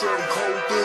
said I'm cold through.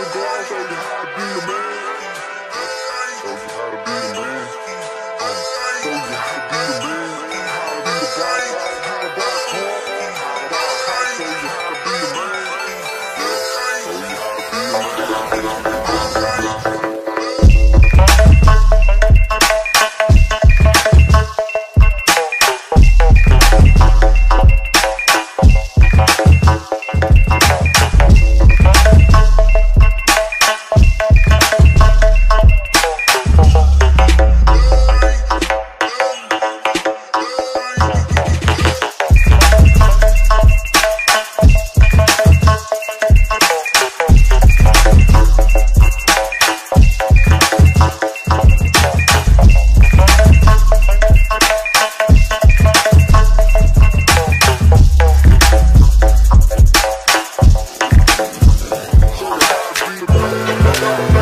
Yeah.